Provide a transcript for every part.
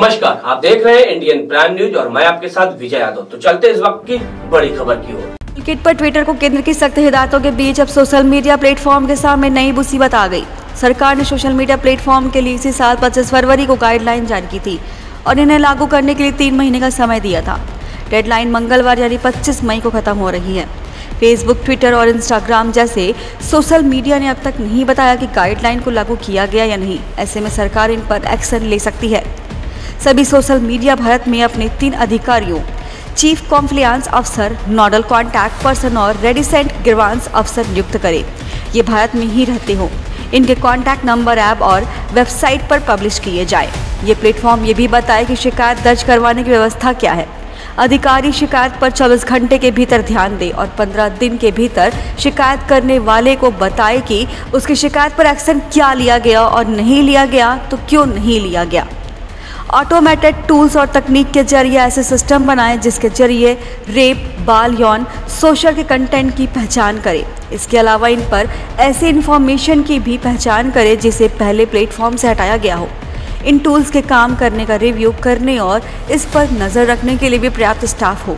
नमस्कार, आप देख रहे हैं इंडियन प्राइम न्यूज़ और मैं आपके साथ विजय यादव। तो चलते इस वक्त की बड़ी खबर की ओर। किट पर ट्विटर को केंद्र की सख्त हिदायतों के बीच अब सोशल मीडिया प्लेटफॉर्म के सामने नई मुसीबत आ गई। सरकार ने सोशल मीडिया प्लेटफॉर्म के लिए इसी साल 25 फरवरी को गाइडलाइन जारी की थी और इन्हें लागू करने के लिए तीन महीने का समय दिया था। डेडलाइन मंगलवार यानी 25 मई को खत्म हो रही है। फेसबुक ट्विटर और इंस्टाग्राम जैसे सोशल मीडिया ने अब तक नहीं बताया कि गाइडलाइन को लागू किया गया या नहीं। ऐसे में सरकार इन पर एक्शन ले सकती है। सभी सोशल मीडिया भारत में अपने तीन अधिकारियों, चीफ कॉम्प्लियांस अफसर नोडल कॉन्टैक्ट पर्सन और रेडिसेंट गिरवांस अफसर नियुक्त करें। ये भारत में ही रहते हों। इनके कॉन्टैक्ट नंबर, ऐप और वेबसाइट पर पब्लिश किए जाए। ये प्लेटफॉर्म ये भी बताए कि शिकायत दर्ज करवाने की व्यवस्था क्या है। अधिकारी शिकायत पर 24 घंटे के भीतर ध्यान दे और 15 दिन के भीतर शिकायत करने वाले को बताए कि उसकी शिकायत पर एक्शन क्या लिया गया और नहीं लिया गया तो क्यों नहीं लिया गया। ऑटोमेटेड टूल्स और तकनीक के ज़रिए ऐसे सिस्टम बनाएँ जिसके ज़रिए रेप बाल यौन सोशल के कंटेंट की पहचान करें। इसके अलावा इन पर ऐसे इन्फॉर्मेशन की भी पहचान करें जिसे पहले प्लेटफॉर्म से हटाया गया हो। इन टूल्स के काम करने का रिव्यू करने और इस पर नज़र रखने के लिए भी पर्याप्त स्टाफ हो।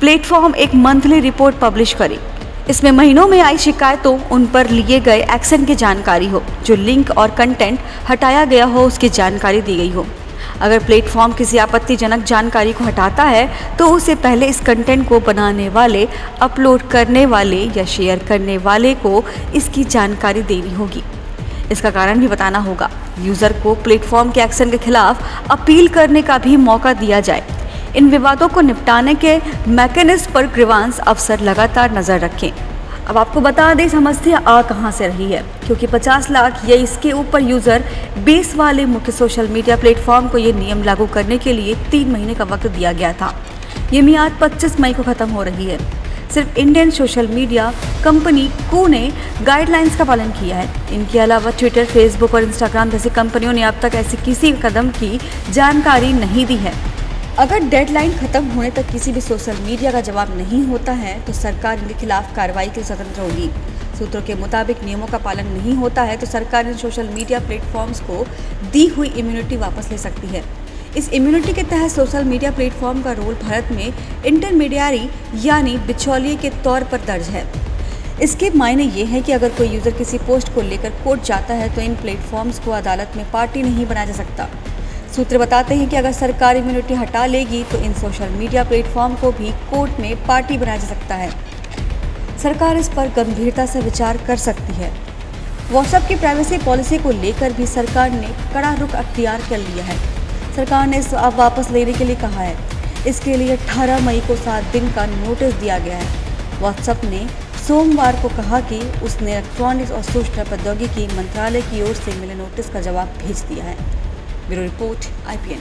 प्लेटफॉर्म एक मंथली रिपोर्ट पब्लिश करे। इसमें महीनों में आई शिकायतों, उन पर लिए गए एक्शन की जानकारी हो, जो लिंक और कंटेंट हटाया गया हो, उसकी जानकारी दी गई हो। अगर प्लेटफॉर्म किसी आपत्तिजनक जानकारी को हटाता है तो उसे पहले इस कंटेंट को बनाने वाले अपलोड करने वाले या शेयर करने वाले को इसकी जानकारी देनी होगी। इसका कारण भी बताना होगा। यूज़र को प्लेटफॉर्म के एक्शन के खिलाफ अपील करने का भी मौका दिया जाए। इन विवादों को निपटाने के मैकेनिज्म पर ग्रीवांस अफसर लगातार नज़र रखें। अब आपको बता दें, समस्या आ कहाँ से रही है? क्योंकि 50 लाख या इसके ऊपर यूज़र, बेस वाले मुख्य सोशल मीडिया प्लेटफॉर्म को ये नियम लागू करने के लिए तीन महीने का वक्त दिया गया था। ये मियाद 25 मई को ख़त्म हो रही है। सिर्फ़ इंडियन सोशल मीडिया कंपनी को ने गाइडलाइंस का पालन किया है। इनके अलावा ट्विटर फेसबुक और इंस्टाग्राम जैसी कंपनियों ने अब तक ऐसी किसी कदम की जानकारी नहीं दी है। अगर डेडलाइन खत्म होने तक किसी भी सोशल मीडिया का जवाब नहीं होता है तो सरकार इनके खिलाफ कार्रवाई के स्वतंत्र होगी। सूत्रों के मुताबिक नियमों का पालन नहीं होता है तो सरकार इन सोशल मीडिया प्लेटफॉर्म्स को दी हुई इम्यूनिटी वापस ले सकती है। इस इम्यूनिटी के तहत सोशल मीडिया प्लेटफॉर्म का रोल भारत में इंटरमीडियारी यानी बिचौलिए के तौर पर दर्ज है। इसके मायने ये हैं कि अगर कोई यूज़र किसी पोस्ट को लेकर कोर्ट जाता है तो इन प्लेटफॉर्म्स को अदालत में पार्टी नहीं बनाया जा सकता। सूत्र बताते हैं कि अगर सरकार इम्यूनिटी हटा लेगी तो इन सोशल मीडिया प्लेटफॉर्म को भी कोर्ट में पार्टी बनाया जा सकता है। सरकार इस पर गंभीरता से विचार कर सकती है। व्हाट्सएप की प्राइवेसी पॉलिसी को लेकर भी सरकार ने कड़ा रुख अख्तियार कर लिया है। सरकार ने इस अब वापस लेने के लिए कहा है। इसके लिए 18 मई को सात दिन का नोटिस दिया गया है। व्हाट्सएप ने सोमवार को कहा कि उसने इलेक्ट्रॉनिक्स और सूचना प्रौद्योगिकी मंत्रालय की ओर से मिले नोटिस का जवाब भेज दिया है। Bureau report IPN.